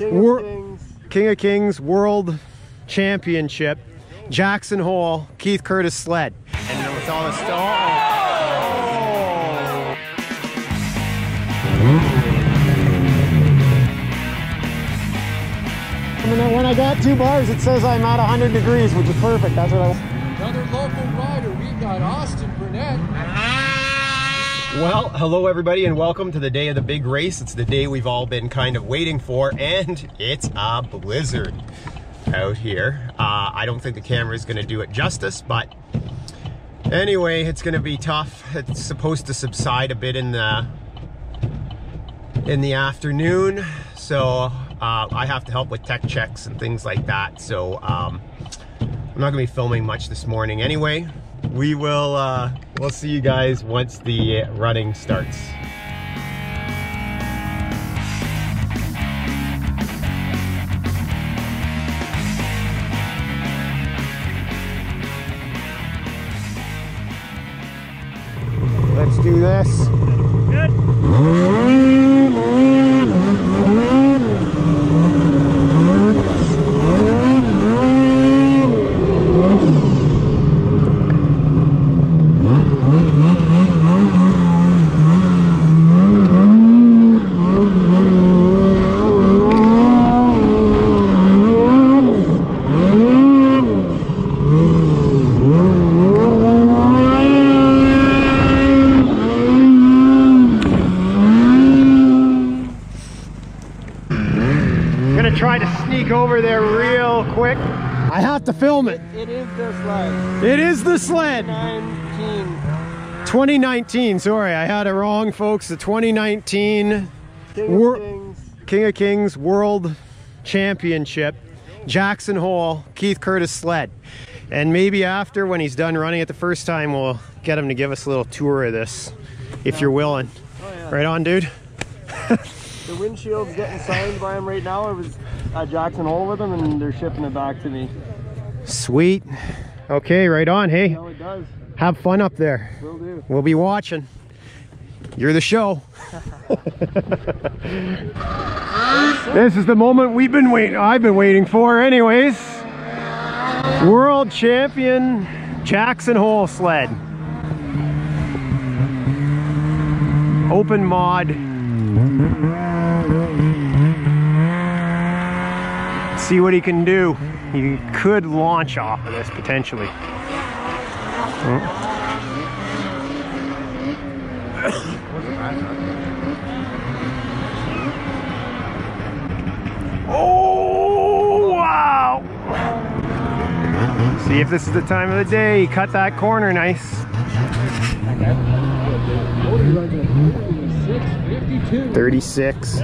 King Wor- of Kings. King of Kings World Championship, Jackson Hole, Keith Curtis sled. And then with all this stuff. Oh. When I got two bars, it says I'm at 100 degrees, which is perfect. That's what I Another local rider, we've got Austin Burnett. Well, hello everybody and welcome to the day of the big race. It's the day we've all been kind of waiting for and it's a blizzard out here. Uh, I don't think the camera is going to do it justice, but anyway, it's going to be tough. It's supposed to subside a bit in the in the afternoon, so uh, I have to help with tech checks and things like that. So um, I'm not going to be filming much this morning anyway we will uh, we'll see you guys once the running starts. Let's do this. I'm gonna try to sneak over there real quick. I have to film it. It is the sled. It is the sled. 19. 2019, sorry, I had it wrong, folks. The 2019 King Wor- of Kings. King of Kings World Championship, Jackson Hole, Keith Curtis sled. And maybe after, when he's done running it the first time, we'll get him to give us a little tour of this, if you're willing. Oh, yeah. Right on, dude? The windshield's getting signed by him right now. I was at Jackson Hole with him and they're shipping it back to me. Sweet. Okay, right on. Hey, No, it does. have fun up there. Will do. We'll be watching. You're the show. this is the moment we've been waiting. I've been waiting for, anyways. World champion Jackson Hole sled. Open mod. See what he can do. He could launch off of this potentially. Oh, wow. See if this is the time of the day. Cut that corner nice. 652. 36.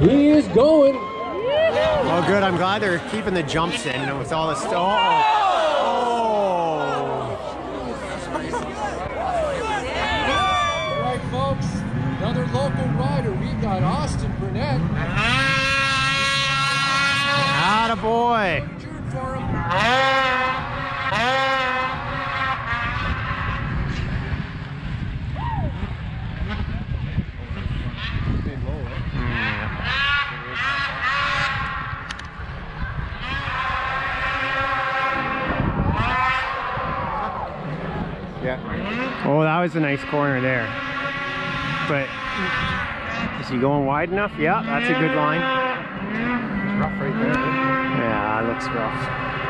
He is going. Oh, good. I'm glad they're keeping the jumps in and with all this stuff. Oh. All right, folks. Another local rider, we've got Austin Burnett. Oh. Atta boy. Cheering for him. Yeah. Oh, that was a nice corner there. But is he going wide enough? Yeah, that's a good line. It's rough right there. Yeah, that looks rough.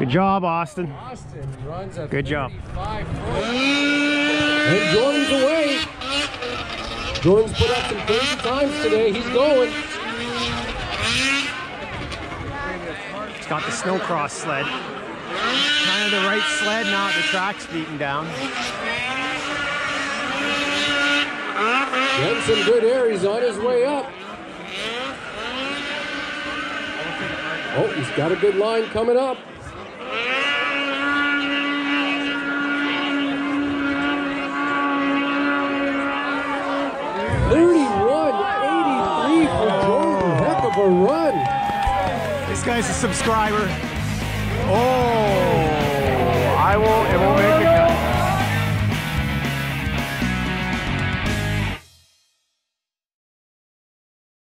Good job, Austin. Austin runs a Good job. 35 And Jordan's away. Jordan's put up some crazy times today. He's going. It's got the snowcross sled. Kind of the right sled now the track's beaten down. Getting some good air. He's on his way up. Oh, he's got a good line coming up. Thirty-one eighty-three for Jordan. Heck of a run. This guy's a subscriber.